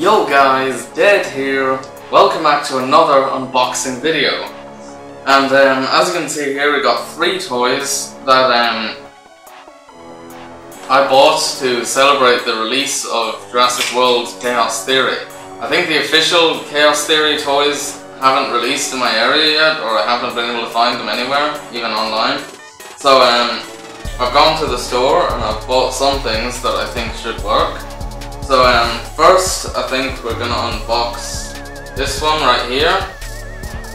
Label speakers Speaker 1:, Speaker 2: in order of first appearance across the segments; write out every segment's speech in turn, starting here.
Speaker 1: Yo guys, Dead here. Welcome back to another unboxing video. And um, as you can see here, we got three toys that um, I bought to celebrate the release of Jurassic World Chaos Theory. I think the official Chaos Theory toys haven't released in my area yet, or I haven't been able to find them anywhere, even online. So um, I've gone to the store and I've bought some things that I think should work. So um, first, I think we're gonna unbox this one right here,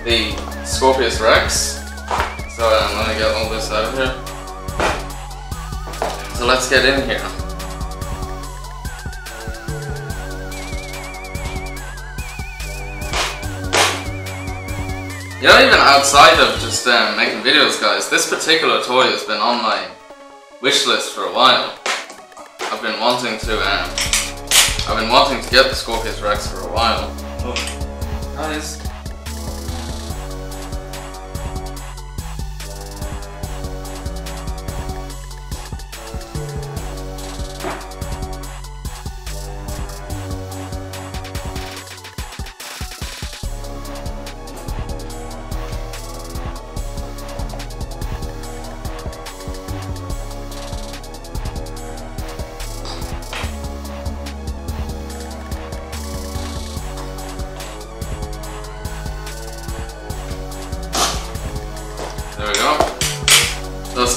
Speaker 1: the Scorpius Rex. So um, let me get all this out of here. So let's get in here. You know, even outside of just um, making videos, guys, this particular toy has been on my wish list for a while. I've been wanting to, um, I've been wanting to get the Scorpius Rex for a while. Oh, guys.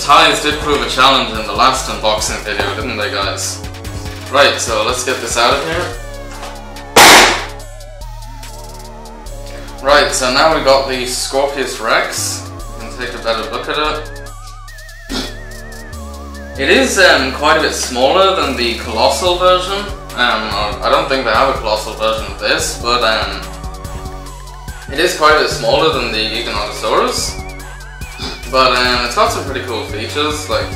Speaker 1: Ties did prove a challenge in the last unboxing video, didn't they guys? Right, so let's get this out of here. Right, so now we got the Scorpius Rex. You can take a better look at it. It is um, quite a bit smaller than the Colossal version. Um, I don't think they have a Colossal version of this, but um, it is quite a bit smaller than the Giganotosaurus. But um, it's got some pretty cool features, like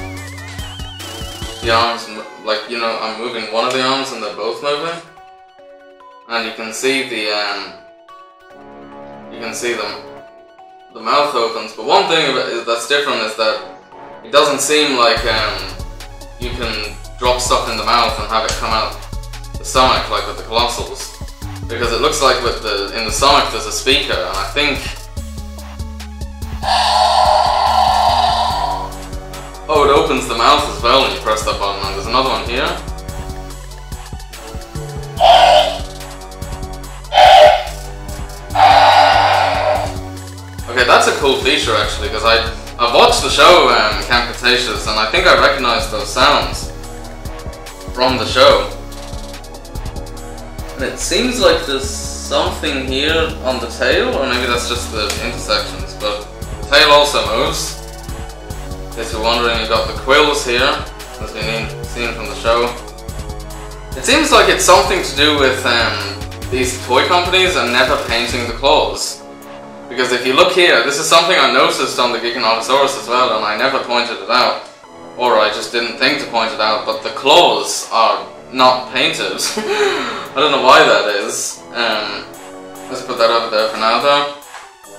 Speaker 1: the arms, like you know, I'm moving one of the arms and they're both moving, and you can see the um, you can see them, the mouth opens. But one thing that's different is that it doesn't seem like um, you can drop stuff in the mouth and have it come out the stomach like with the colossals, because it looks like with the in the stomach there's a speaker, and I think. Oh, it opens the mouth as well when you press that button, there's another one here. Okay, that's a cool feature actually, because I I've watched the show um, Camp Cretaceous, and I think I recognize those sounds from the show. And it seems like there's something here on the tail, or maybe that's just the the tail also moves. In case you're wondering, you've got the quills here, as we've seen from the show. It seems like it's something to do with um, these toy companies and never painting the claws. Because if you look here, this is something I noticed on the Giganotosaurus as well, and I never pointed it out. Or I just didn't think to point it out, but the claws are not painted. I don't know why that is. Um, let's put that over there for now though.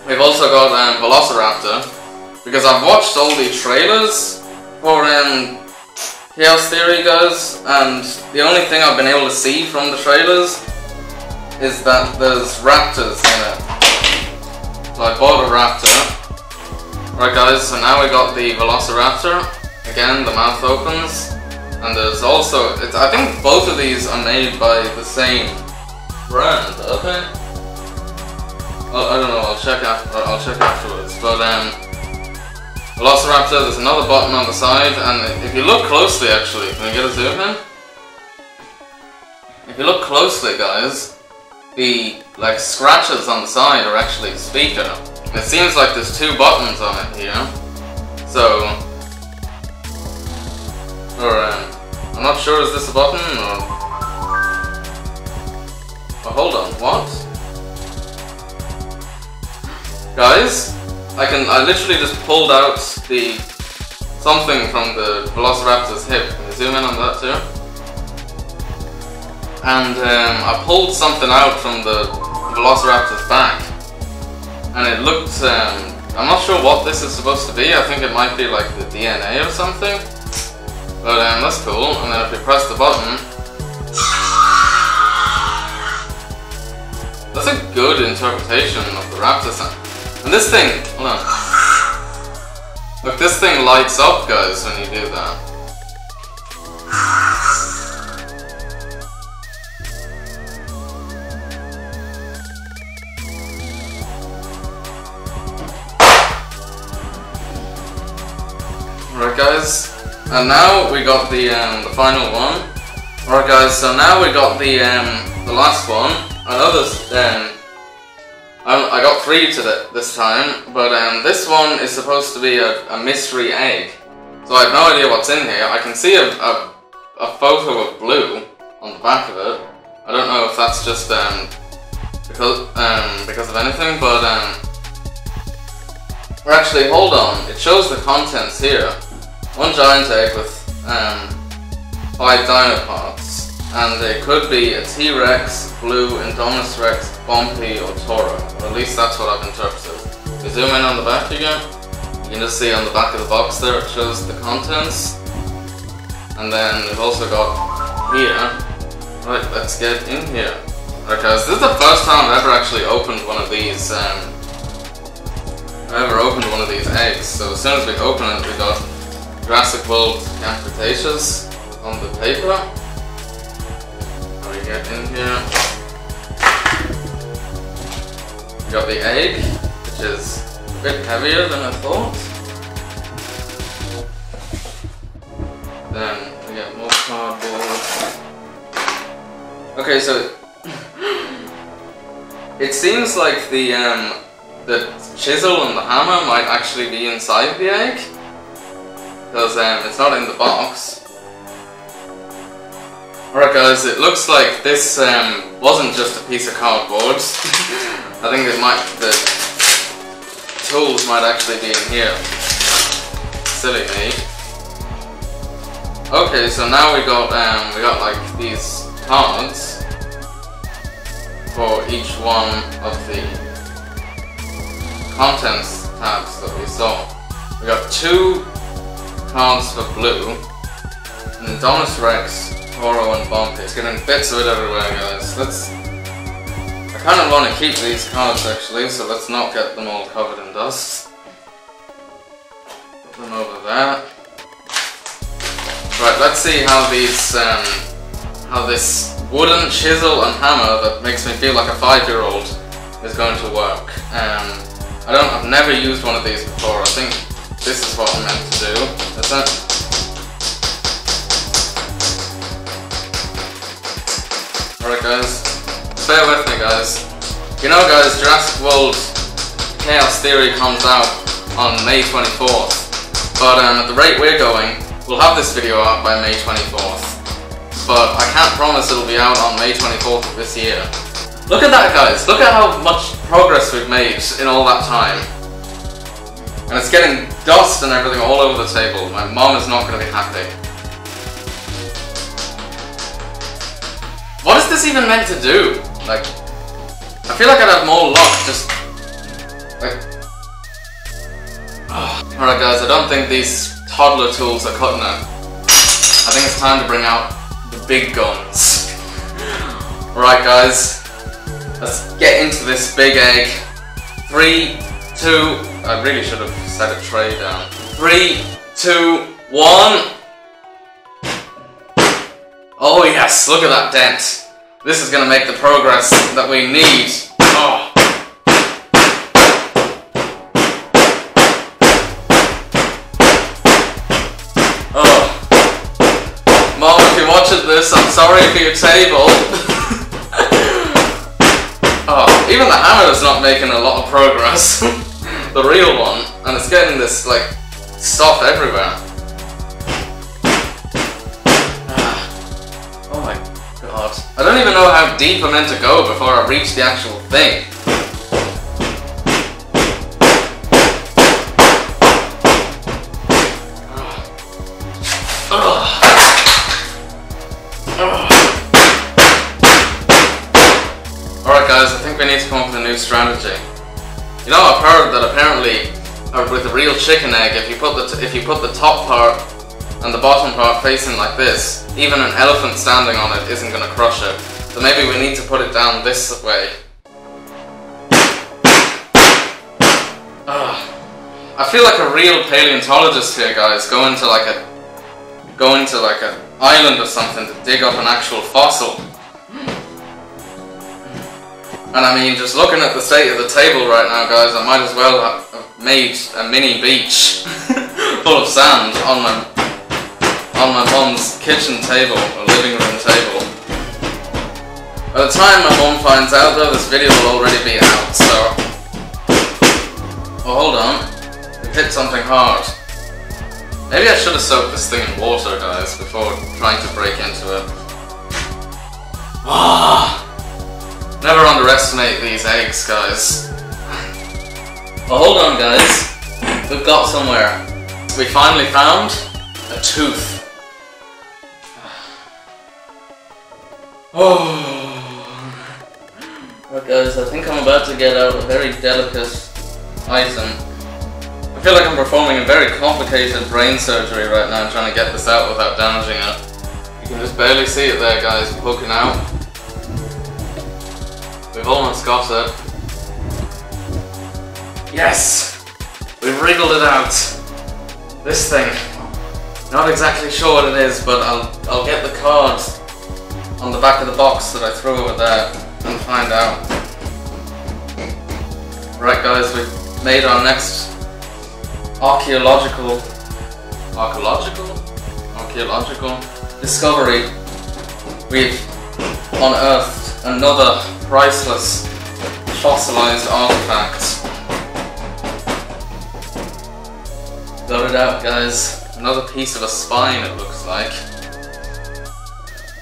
Speaker 1: We've also got um, Velociraptor, because I've watched all the trailers for um, Chaos Theory guys, and the only thing I've been able to see from the trailers is that there's raptors in it. So I bought a raptor. Right guys, so now we got the Velociraptor. Again, the mouth opens. And there's also, I think both of these are made by the same brand, okay? I don't know, I'll check after, I'll check afterwards. But um, Velociraptor, there's another button on the side, and if you look closely actually, can we get a zoom in? If you look closely guys, the like scratches on the side are actually speaker. It seems like there's two buttons on it here. So, or um, I'm not sure is this a button or. Oh, hold on, what? Guys, I can. I literally just pulled out the something from the Velociraptor's hip. Can you zoom in on that too? And um, I pulled something out from the Velociraptor's back, and it looked. Um, I'm not sure what this is supposed to be. I think it might be like the DNA or something. But um, that's cool. And then if you press the button, That's a good interpretation of the raptor sound. And this thing, hold on. Look, this thing lights up, guys, when you do that. Alright guys, and now we got the um, the final one. Alright guys, so now we got the um, the last one. Know this, um, I, got three to the, this time, but um, this one is supposed to be a, a mystery egg. So I have no idea what's in here. I can see a, a, a photo of blue on the back of it. I don't know if that's just um, because um, because of anything, but um, or actually, hold on. It shows the contents here. One giant egg with um, five dinopods, and it could be a T-Rex, Blue, Indominus Rex, Bumpy, or Toro. Or at least that's what I've interpreted. You zoom in on the back again, you can just see on the back of the box there it shows the contents. And then we've also got here. Right, let's get in here. Okay, this is the first time I've ever actually opened one of these. Um, I've ever opened one of these eggs. So as soon as we open it, we got Jurassic World Cretaceous on the paper. Get in here. We got the egg, which is a bit heavier than I thought. Then we get more cardboard. Okay, so it seems like the um, the chisel and the hammer might actually be inside the egg because um, it's not in the box. Alright guys, it looks like this um, wasn't just a piece of cardboard. I think it might, the tools might actually be in here. Silly me. Okay, so now we got um, we got like these cards for each one of the contents tabs that we saw. We got two cards for blue, and Indominus Rex, Toro, and Bumpy. It's getting bits of it everywhere, guys. Let's. I kind of want to keep these cards actually, so let's not get them all covered in dust. Put them over there. Right, let's see how these, um, how this wooden chisel and hammer that makes me feel like a five-year-old is going to work. Um, I don't, I've never used one of these before. I think this is what I'm meant to do. Is it? Alright guys, bear with me guys. You know guys, Jurassic World Chaos Theory comes out on May 24th. But um, at the rate we're going, we'll have this video out by May 24th. But I can't promise it'll be out on May 24th of this year. Look at that guys, look at how much progress we've made in all that time. And it's getting dust and everything all over the table. My mom is not going to be happy. What is this even meant to do? Like, I feel like I'd have more luck just... Like... Alright guys, I don't think these toddler tools are cutting it. I think it's time to bring out the big guns. Alright guys, let's get into this big egg. Three, two, I really should have set a tray down. Three, two, one. Oh yes, look at that dent. This is gonna make the progress that we need. Oh. Oh. Mom, if you're watching this, I'm sorry for your table. oh, even the hammer is not making a lot of progress. the real one, and it's getting this like stuff everywhere. Deep I'm meant to go before I reach the actual thing. Alright guys, I think we need to come up with a new strategy. You know, I've heard that apparently, uh, with a real chicken egg, if you put the if you put the top part and the bottom part facing like this, even an elephant standing on it isn't going to crush it. So maybe we need to put it down this way. Ugh. I feel like a real paleontologist here, guys, going to like a going to like an island or something to dig up an actual fossil. And I mean, just looking at the state of the table right now, guys, I might as well have made a mini beach full of sand on my on my mom's kitchen table or living room table. By the time my mom finds out, though, this video will already be out. So, oh, hold on, we hit something hard. Maybe I should have soaked this thing in water, guys, before trying to break into it. Ah. Never underestimate these eggs, guys. Well, hold on, guys. We've got somewhere. We finally found a tooth. Oh. Guys, I think I'm about to get out a very delicate item. I feel like I'm performing a very complicated brain surgery right now, trying to get this out without damaging it. You can just barely see it there, guys, poking out. We've almost got it. Yes! We've wriggled it out. This thing. Not exactly sure what it is, but I'll, I'll get the card on the back of the box that I threw over there and find out. Right guys, we've made our next archaeological archaeological archaeological discovery. We've unearthed another priceless fossilized artifact. Got it out guys. Another piece of a spine it looks like.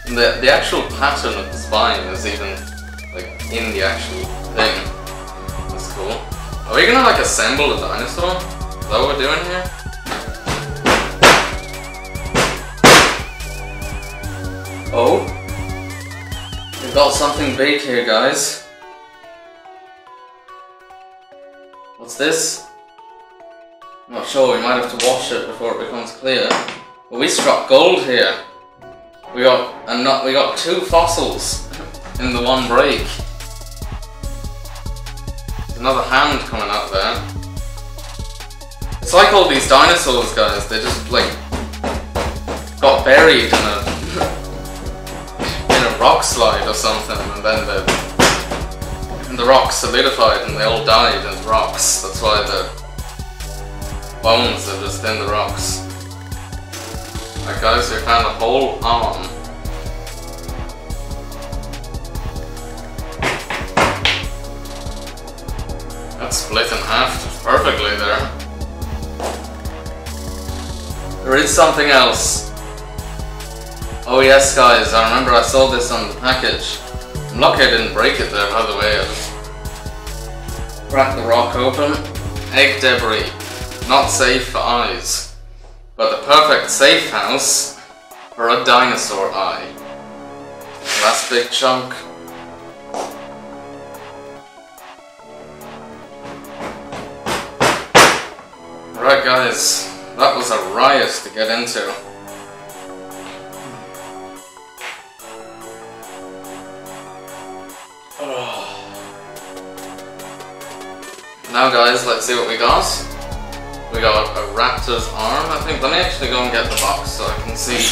Speaker 1: The, the actual pattern of the spine is even in the actual thing. That's cool. Are we gonna like assemble a dinosaur? Is that what we're doing here? Oh, We've got something big here, guys. What's this? I'm not sure, we might have to wash it before it becomes clear. But we struck gold here. We got and not we got two fossils in the one break. Another hand coming out there. It's like all these dinosaurs, guys. They just like got buried in a in rock slide or something, and then the and the rocks solidified and they all died in rocks. That's why the bones are just in the rocks. Like guys, we found a whole arm. Split in half perfectly there. There is something else. Oh yes guys, I remember I saw this on the package. I'm lucky I didn't break it there by the way, I just the rock open. Egg debris, not safe for eyes, but the perfect safe house for a dinosaur eye. Last big chunk. Right guys, that was a riot to get into. Now guys, let's see what we got. We got a raptor's arm, I think. Let me actually go and get the box so I can see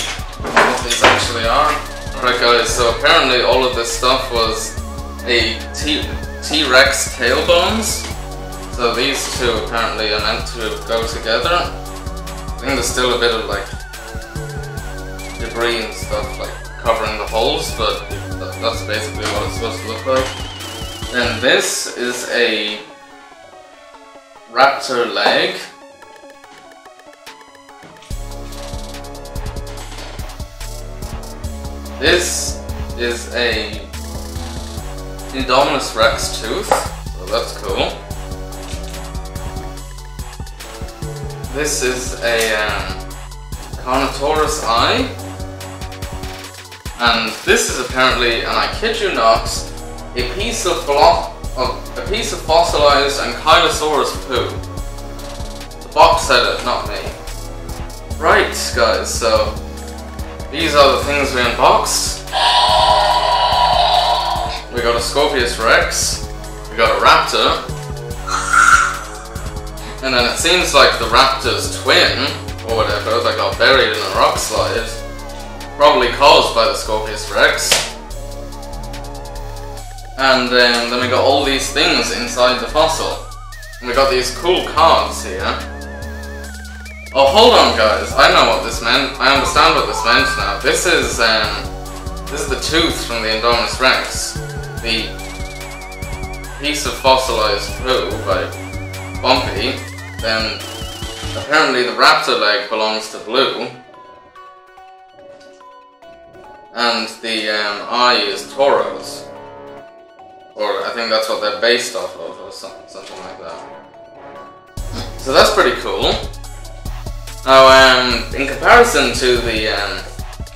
Speaker 1: what these actually are. Alright guys, so apparently all of this stuff was a T-Rex tail bones. So these two apparently are meant to go together. I think there's still a bit of like debris and stuff like covering the holes, but that's basically what it's supposed to look like. And this is a raptor leg. This is a Indominus Rex tooth, so that's cool. This is a um, Carnotaurus eye. And this is apparently, and I kid you not, a piece of block of a piece of fossilized Ankylosaurus poo. The box said it, not me. Right, guys, so these are the things we unboxed. We got a Scorpius Rex, we got a Raptor, And then it seems like the raptor's twin, or whatever, that got buried in a rock slide, probably caused by the Scorpius Rex. And um, then we got all these things inside the fossil. And we got these cool cards here. Oh, hold on, guys. I know what this meant. I understand what this meant now. This is, um, this is the tooth from the Indominus Rex. The piece of fossilized poo by Bumpy. Then, apparently the raptor leg belongs to Blue. And the um, eye is Toro's. Or I think that's what they're based off of, or something like that. So that's pretty cool. Now, um, in comparison to the, um,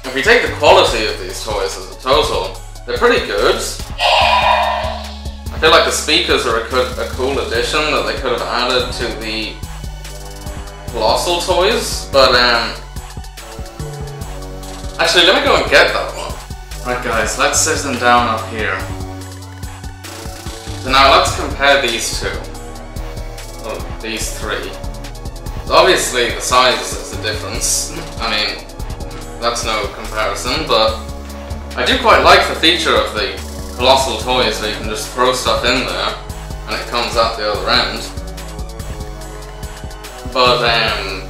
Speaker 1: if we take the quality of these toys as a total, they're pretty good. I feel like the speakers are a, good, a cool addition that they could have added to the Colossal toys, but um, actually let me go and get that one. Right guys, let's sit them down up here. So now let's compare these two. Oh, these three. So obviously the size is a difference. I mean, that's no comparison, but I do quite like the feature of the colossal toys where you can just throw stuff in there and it comes out the other end. But um,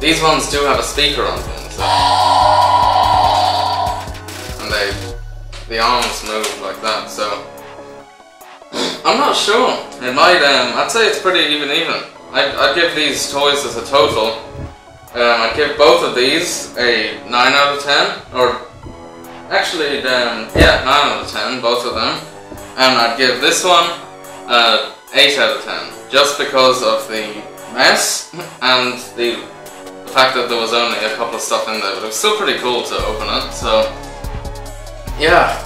Speaker 1: these ones do have a speaker on them, so and they the arms move like that, so I'm not sure. It might, um, I'd say it's pretty even even. I'd, I'd give these toys as a total. Um, I'd give both of these a 9 out of 10, or actually, um, yeah, 9 out of 10, both of them. And I'd give this one uh, 8 out of 10, just because of the mess and the, the fact that there was only a couple of stuff in there, but it was still pretty cool to open it, so yeah.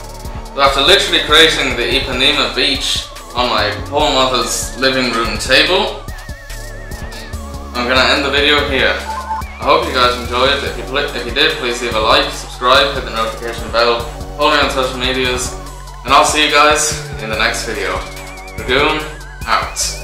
Speaker 1: So after literally creating the Ipanema beach on my poor mother's living room table. I'm gonna end the video here. I hope you guys enjoyed. If you, if you did, please leave a like, subscribe, hit the notification bell, follow me on social medias, and I'll see you guys in the next video. Dragoon, out.